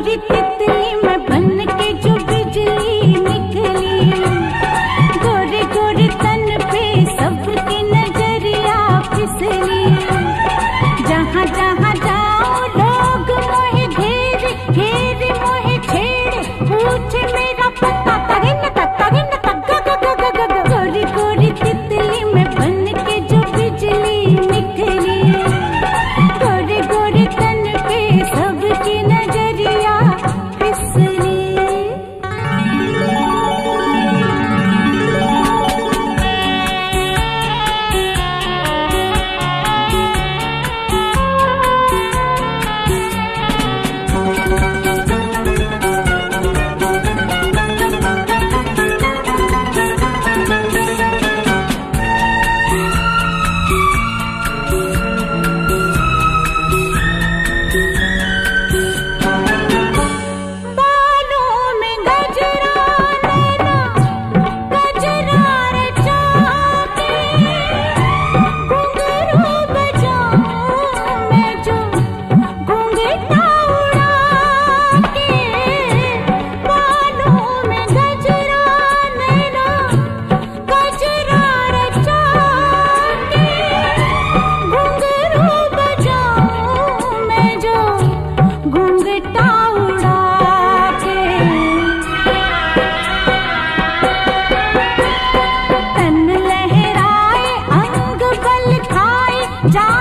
और कितनी बन down.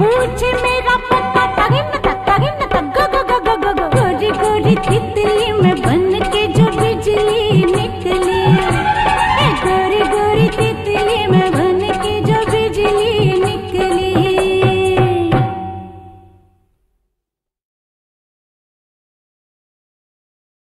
पूछ मेरा पता तगिन तगिन तक गग गग गग ग ग गोरी गोरी तितली